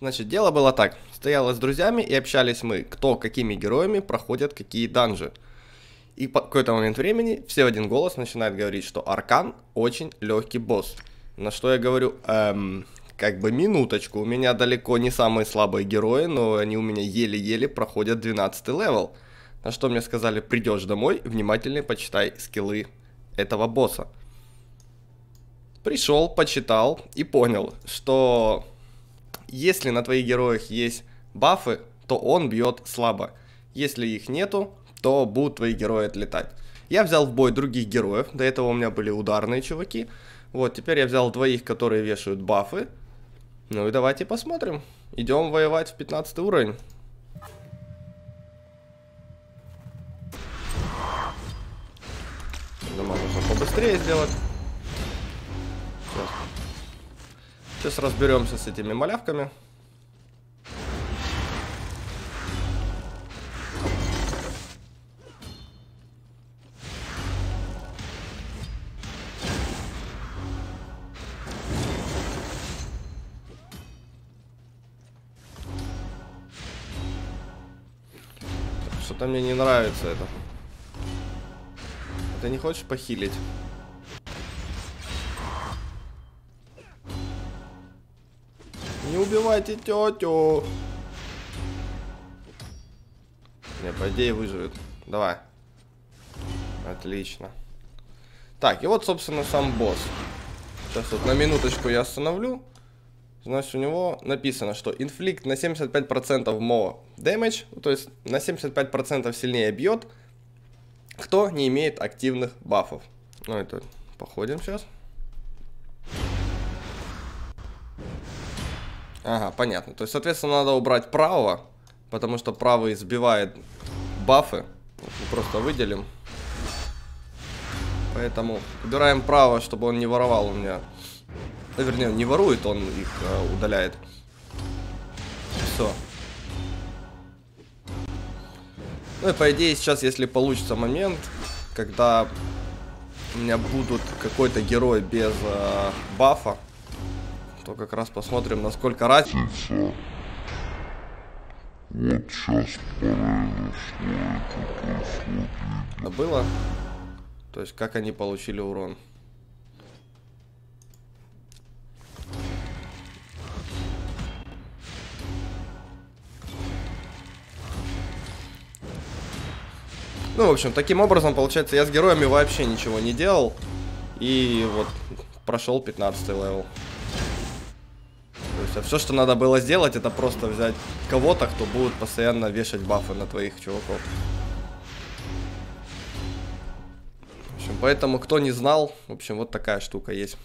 Значит, дело было так. Стояла с друзьями и общались мы, кто какими героями проходят какие данжи. И по какой-то момент времени все в один голос начинают говорить, что Аркан очень легкий босс. На что я говорю, эм, как бы минуточку, у меня далеко не самые слабые герои, но они у меня еле-еле проходят 12 level. На что мне сказали, придешь домой, внимательно почитай скиллы этого босса. Пришел, почитал и понял, что если на твоих героях есть бафы, то он бьет слабо. Если их нету, то будут твои герои отлетать. Я взял в бой других героев, до этого у меня были ударные чуваки. Вот, теперь я взял двоих, которые вешают бафы. Ну и давайте посмотрим. Идем воевать в 15 уровень. Думаю, нужно побыстрее сделать. Сейчас. Сейчас разберемся с этими малявками. Что-то мне не нравится это. Ты не хочешь похилить? Не убивайте тетю. Не, по идее выживет. Давай. Отлично. Так, и вот, собственно, сам босс. Сейчас вот на минуточку я остановлю. Значит, у него написано, что инфликт на 75% more damage, то есть на 75% сильнее бьет, кто не имеет активных бафов. Ну, это походим сейчас. Ага, понятно. То есть, соответственно, надо убрать правого, потому что правый сбивает бафы. Мы просто выделим. Поэтому убираем право, чтобы он не воровал у меня ну, вернее, не ворует, он их э, удаляет. Все. Ну и по идее сейчас, если получится момент, когда у меня будут какой-то герой без э, бафа, то как раз посмотрим, насколько разница. Вот сейчас произошло было? То есть как они получили урон? Ну, в общем, таким образом, получается, я с героями вообще ничего не делал. И вот прошел 15 level. Есть, все, что надо было сделать, это просто взять кого-то, кто будет постоянно вешать бафы на твоих чуваков. В общем, поэтому, кто не знал, в общем, вот такая штука есть.